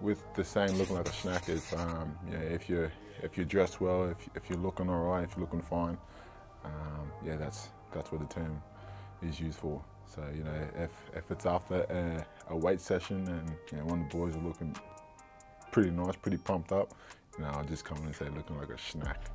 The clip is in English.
with the same looking like a snack is, um, yeah, if you're if you're dressed well, if, if you're looking all right, if you're looking fine, um, yeah, that's that's what the term is used for. So you know, if if it's after a, a weight session and you know one of the boys are looking pretty nice, pretty pumped up, you know, I'll just come in and say looking like a snack.